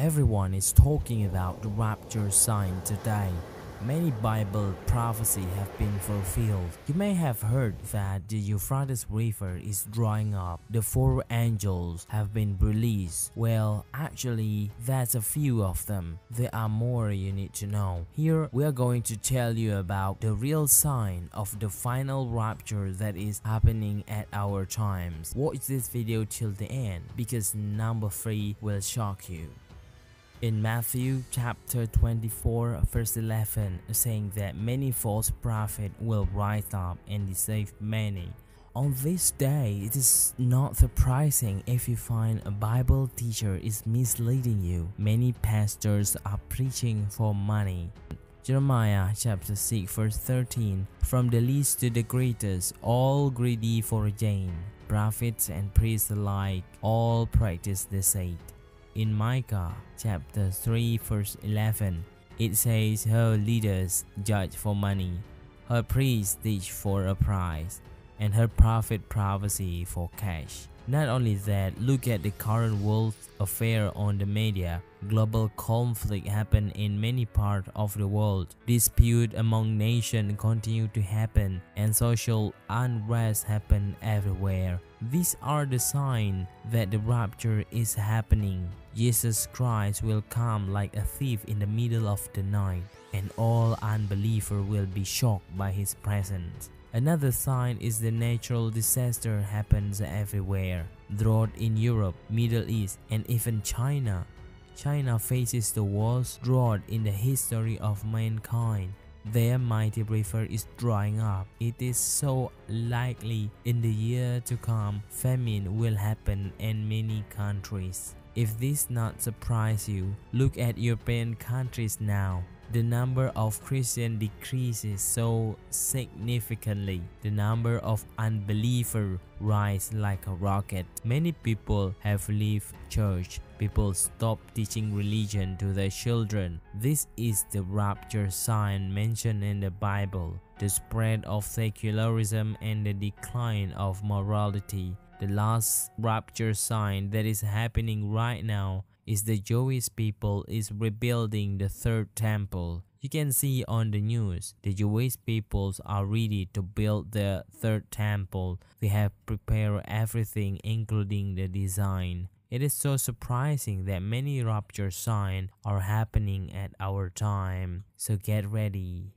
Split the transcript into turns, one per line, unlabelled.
Everyone is talking about the rapture sign today. Many Bible prophecies have been fulfilled. You may have heard that the Euphrates River is drying up. The four angels have been released. Well, actually, that's a few of them. There are more you need to know. Here, we are going to tell you about the real sign of the final rapture that is happening at our times. Watch this video till the end because number 3 will shock you in Matthew chapter 24 verse 11 saying that many false prophets will rise up and deceive many. On this day, it is not surprising if you find a Bible teacher is misleading you. Many pastors are preaching for money. Jeremiah chapter 6 verse 13 From the least to the greatest, all greedy for gain. Prophets and priests alike, all practice deceit in Micah chapter 3 verse 11 it says her leaders judge for money her priests teach for a price and her prophet prophecy for cash not only that, look at the current world affair on the media. Global conflict happen in many parts of the world. Dispute among nations continue to happen and social unrest happen everywhere. These are the signs that the rapture is happening. Jesus Christ will come like a thief in the middle of the night and all unbelievers will be shocked by his presence. Another sign is the natural disaster happens everywhere. Drought in Europe, Middle East, and even China. China faces the worst drought in the history of mankind. Their mighty river is drying up. It is so likely in the year to come famine will happen in many countries. If this not surprise you, look at European countries now the number of Christians decreases so significantly. The number of unbelievers rise like a rocket. Many people have left church. People stop teaching religion to their children. This is the rapture sign mentioned in the Bible. The spread of secularism and the decline of morality. The last rapture sign that is happening right now is the Jewish people is rebuilding the third temple. You can see on the news, the Jewish peoples are ready to build the third temple. They have prepared everything including the design. It is so surprising that many rapture signs are happening at our time. So get ready.